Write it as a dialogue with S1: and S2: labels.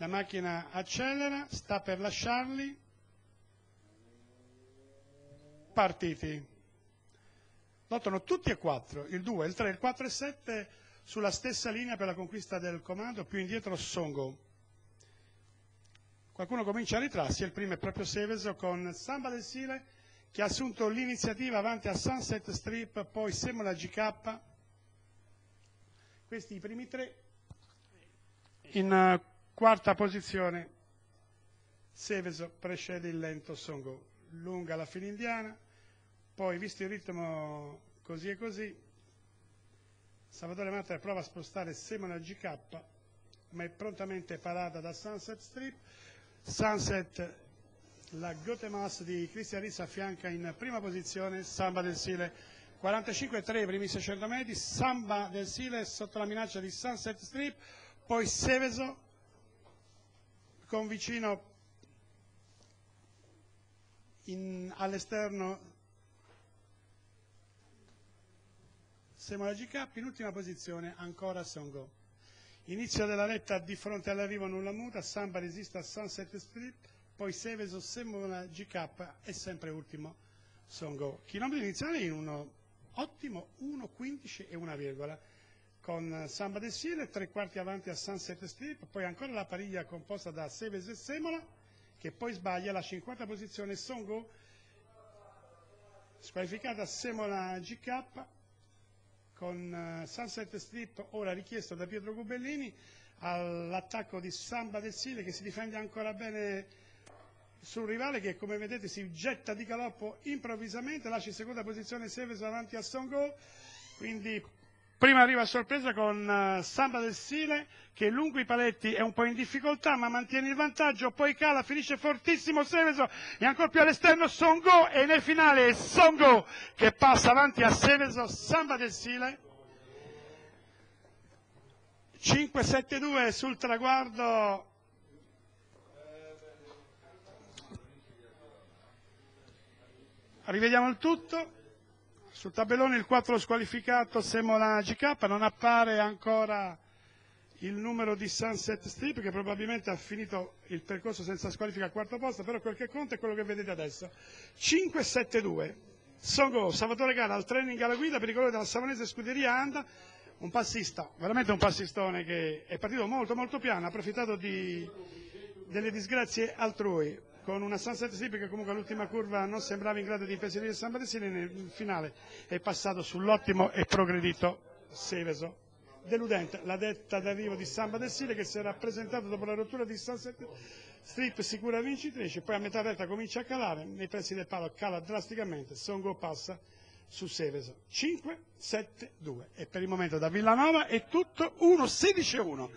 S1: La macchina accelera, sta per lasciarli. Partiti. Lottano tutti e quattro, il 2, il 3, il 4 e il 7 sulla stessa linea per la conquista del comando, più indietro Songo. Qualcuno comincia a ritrarsi, il primo è proprio Seveso con Samba del Sile che ha assunto l'iniziativa avanti a Sunset Strip, poi Semola GK. Questi i primi tre. In uh, quarta posizione Seveso precede il lento Songo, lunga la fila indiana, poi visto il ritmo così e così, Salvatore Matta prova a spostare Semola GK, ma è prontamente parata da Sunset Strip. Sunset, la Gotemas di Cristian Rizzo affianca in prima posizione Samba del Sile. 45-3 i primi 600 metri, Samba del Sile sotto la minaccia di Sunset Strip, poi Seveso con vicino all'esterno Semola GK, in ultima posizione ancora Songo. Inizio della retta di fronte all'arrivo nulla muta, Samba resiste a Sunset Strip, poi Seveso, Semola GK e sempre ultimo Songo. Chilometro iniziale in uno ottimo 1.15 e una virgola con Samba del Sile, tre quarti avanti a Sunset Strip, poi ancora la pariglia composta da Seveso e Semola, che poi sbaglia la 50 posizione Songo, squalificata Semola GK, con Sunset Strip ora richiesto da Pietro Gubellini all'attacco di Samba del Sile che si difende ancora bene sul rivale che come vedete si getta di galoppo improvvisamente, lascia in seconda posizione Seveso avanti a Songo, quindi prima arriva a sorpresa con Samba del Sile che lungo i paletti è un po' in difficoltà ma mantiene il vantaggio, poi cala, finisce fortissimo Seveso e ancora più all'esterno Songo e nel finale Songo che passa avanti a Seveso, Samba del Sile. 5-7-2 sul traguardo. Rivediamo il tutto sul tabellone il 4 squalificato Semola GK non appare ancora il numero di Sunset Strip che probabilmente ha finito il percorso senza squalifica al quarto posto, però quel che conta è quello che vedete adesso. 5-7-2. Songo, Salvatore Gara al training alla guida per i colori della Savonese Scuderia Anda, un passista, veramente un passistone che è partito molto molto piano, ha approfittato di, delle disgrazie altrui, con una Sunset Strip che comunque all'ultima curva non sembrava in grado di impensierire de Sile, nel finale è passato sull'ottimo e progredito Seveso. Deludente la detta d'arrivo di Samba del Sile che si era presentato dopo la rottura di Sunset Strip sicura vincitrice, poi a metà retta comincia a calare, nei pressi del palo cala drasticamente, Songo passa su Seveso. 5-7-2 e per il momento da Villanova è tutto 1-16-1.